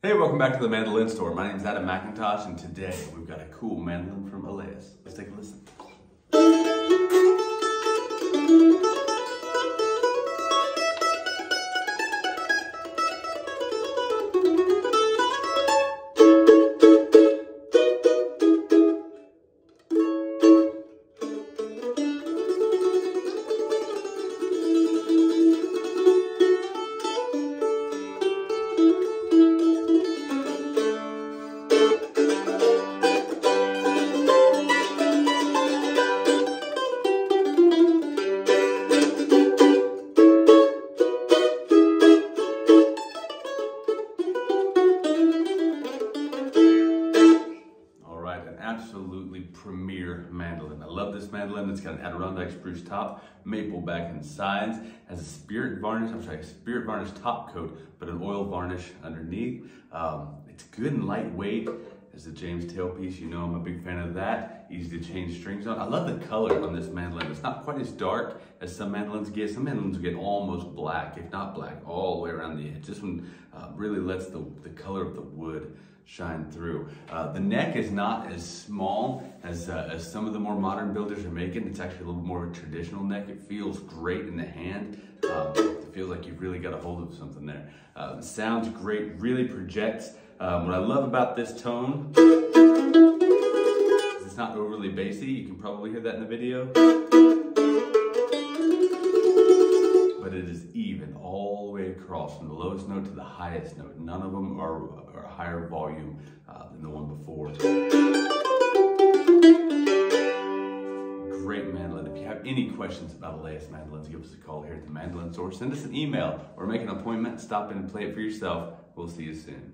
Hey, welcome back to the Mandolin Store. My name is Adam McIntosh, and today we've got a cool mandolin from Aleyas. Let's take a listen. Absolutely premier mandolin. I love this mandolin. It's got an Adirondack spruce top, maple back and sides, has a spirit varnish, I'm sorry, spirit varnish top coat, but an oil varnish underneath. Um, it's good and lightweight. As the James tailpiece, you know I'm a big fan of that. Easy to change strings on. I love the color on this mandolin. It's not quite as dark as some mandolins get. Some mandolins get almost black, if not black, all the way around the edge. This one uh, really lets the, the color of the shine through. Uh, the neck is not as small as, uh, as some of the more modern builders are making. It's actually a little more traditional neck. It feels great in the hand. Um, it feels like you've really got a hold of something there. Uh, sounds great, really projects. Um, what I love about this tone is it's not overly bassy. You can probably hear that in the video. Way across from the lowest note to the highest note. None of them are, are higher volume uh, than the one before. Great mandolin. If you have any questions about Aleyas mandolins, give us a call here at the Mandolin Store. Send us an email or make an appointment. Stop in and play it for yourself. We'll see you soon.